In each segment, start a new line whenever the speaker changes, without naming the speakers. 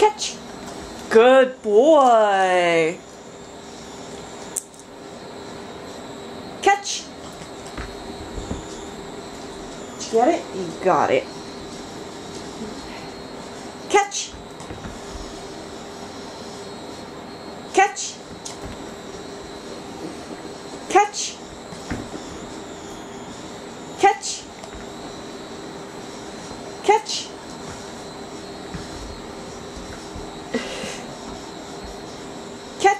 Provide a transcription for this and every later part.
Catch. Good boy. Catch. Get it? You got it. Catch. Catch. Catch. Catch.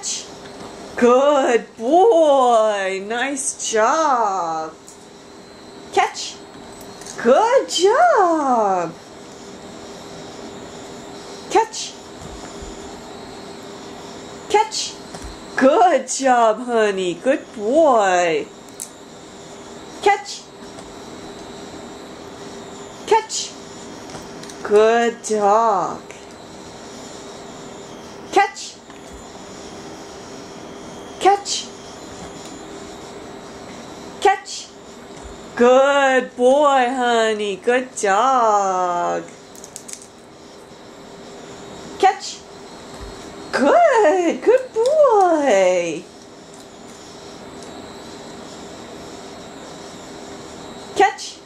Catch. Good boy. Nice job. Catch. Good job. Catch. Catch. Good job, honey. Good boy. Catch. Catch. Good dog. Catch. Catch. Catch. Good boy, honey. Good dog. Catch. Good. Good boy. Catch.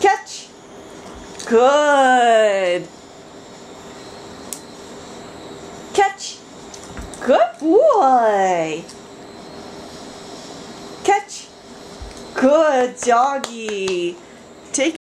Catch. Good. Catch. Good boy. Catch. Good doggy.